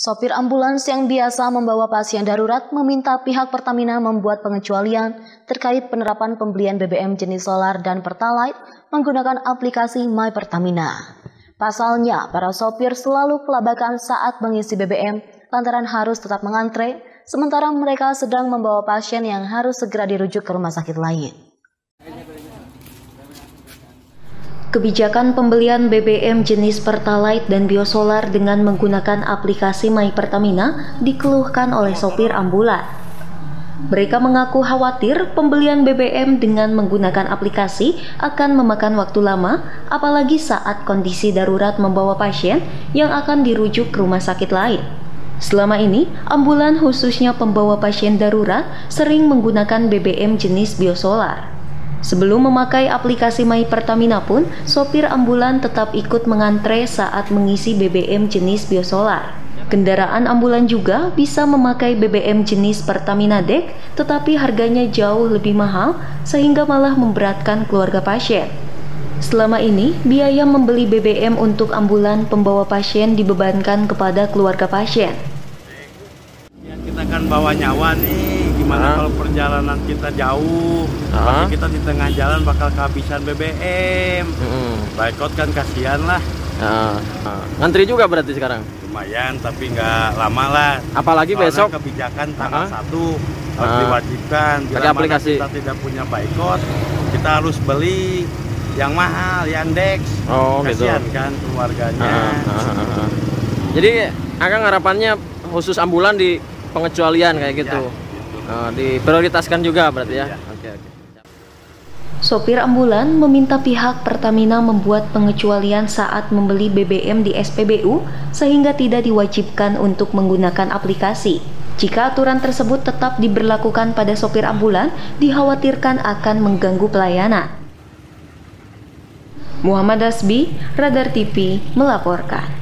Sopir ambulans yang biasa membawa pasien darurat meminta pihak Pertamina membuat pengecualian terkait penerapan pembelian BBM jenis solar dan Pertalite menggunakan aplikasi My Pertamina. Pasalnya, para sopir selalu kelabakan saat mengisi BBM lantaran harus tetap mengantre, sementara mereka sedang membawa pasien yang harus segera dirujuk ke rumah sakit lain. Kebijakan pembelian BBM jenis Pertalite dan biosolar dengan menggunakan aplikasi My Pertamina dikeluhkan oleh sopir ambulan. Mereka mengaku khawatir pembelian BBM dengan menggunakan aplikasi akan memakan waktu lama, apalagi saat kondisi darurat membawa pasien yang akan dirujuk ke rumah sakit lain. Selama ini, ambulan khususnya pembawa pasien darurat sering menggunakan BBM jenis biosolar. Sebelum memakai aplikasi My Pertamina pun, sopir ambulan tetap ikut mengantre saat mengisi BBM jenis biosolar. Kendaraan ambulan juga bisa memakai BBM jenis Pertamina Deck, tetapi harganya jauh lebih mahal sehingga malah memberatkan keluarga pasien. Selama ini, biaya membeli BBM untuk ambulan pembawa pasien dibebankan kepada keluarga pasien. Ya, kita kan bawa nyawa nih gimana uh kalau perjalanan kita jauh uh kita di tengah jalan bakal kehabisan BBM uh Baikot kan kasihan lah. Uh uh. ngantri juga berarti sekarang? Lumayan tapi nggak lama lah. Apalagi Soalnya besok? kebijakan tanggal satu uh harus diwajibkan. Pakai aplikasi? kita tidak punya baikot kita harus beli yang mahal yang dex. Oh gitu. kasihan gitu. kan keluarganya. Uh, uh, uh, uh. jadi akan harapannya khusus ambulan di pengecualian kayak gitu. ya Oh, diprioritaskan juga berarti ya. Iya. Oke, oke. Sopir ambulan meminta pihak Pertamina membuat pengecualian saat membeli BBM di SPBU sehingga tidak diwajibkan untuk menggunakan aplikasi. Jika aturan tersebut tetap diberlakukan pada sopir ambulan, dikhawatirkan akan mengganggu pelayanan. Muhammad Asbi, Radar TV, melaporkan.